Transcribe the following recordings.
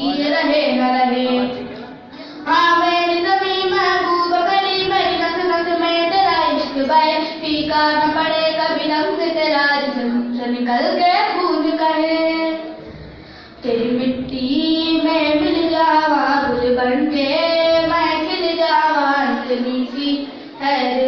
یہ رہے نہ رہے ہاں میرے نبی محبوب کلی میری نس نس میں تیرا عشق بے پھیکا نہ پڑے کبھی نفس تیرا جسم سے نکل کے گونج کہے تیری مٹی میں مل جاوا گل بن کے میں کھل جاوا انجلی سی ہے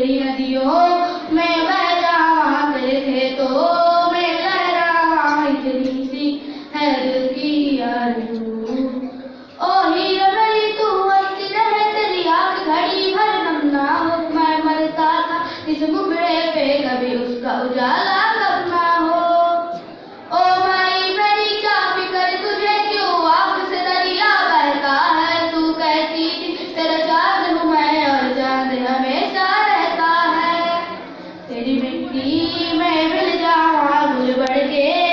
quería Dios. میں مل جاؤں آگے بڑھ کے